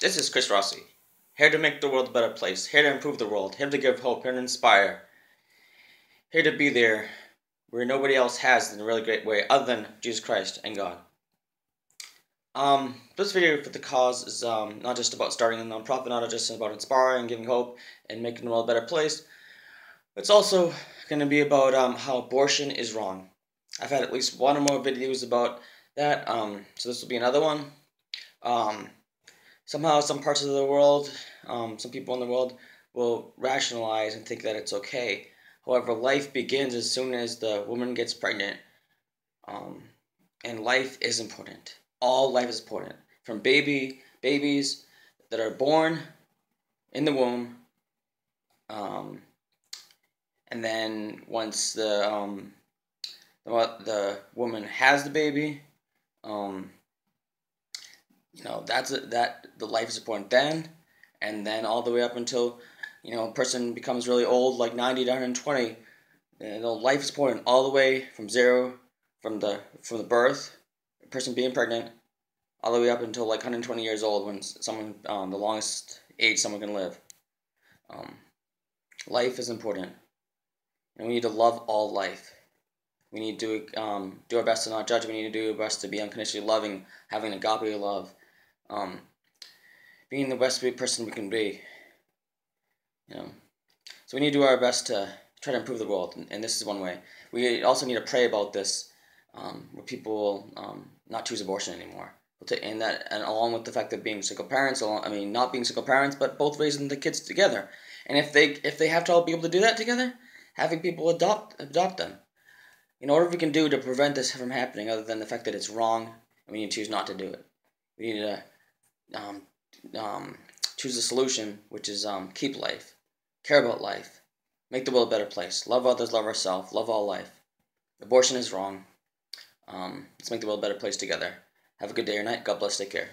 This is Chris Rossi, here to make the world a better place, here to improve the world, here to give hope, here to inspire, here to be there where nobody else has in a really great way other than Jesus Christ and God. Um, this video for the cause is um, not just about starting a nonprofit, not just about inspiring, giving hope, and making the world a better place. It's also going to be about um, how abortion is wrong. I've had at least one or more videos about that, um, so this will be another one. Um, somehow some parts of the world, um, some people in the world will rationalize and think that it's okay. However, life begins as soon as the woman gets pregnant, um, and life is important. All life is important, from baby babies that are born in the womb, um, and then once the um, the, the woman has the baby, um, you know that's a, that the life is important then and then all the way up until you know a person becomes really old like 90 to 120 you know life is important all the way from zero from the from the birth a person being pregnant all the way up until like 120 years old when someone um, the longest age someone can live. Um, life is important. And we need to love all life. We need to um, do our best to not judge. We need to do our best to be unconditionally loving, having agape love, um, being the best person we can be. You know, so we need to do our best to try to improve the world, and, and this is one way. We also need to pray about this, um, where people um, not choose abortion anymore. And that, and along with the fact that being single parents, along, I mean, not being single parents, but both raising the kids together. And if they if they have to all be able to do that together, having people adopt adopt them. In order we can do to prevent this from happening, other than the fact that it's wrong, and we need to choose not to do it. We need to um, um, choose a solution, which is um, keep life, care about life, make the world a better place, love others, love ourselves, love all life. Abortion is wrong. Um, let's make the world a better place together. Have a good day or night. God bless. Take care.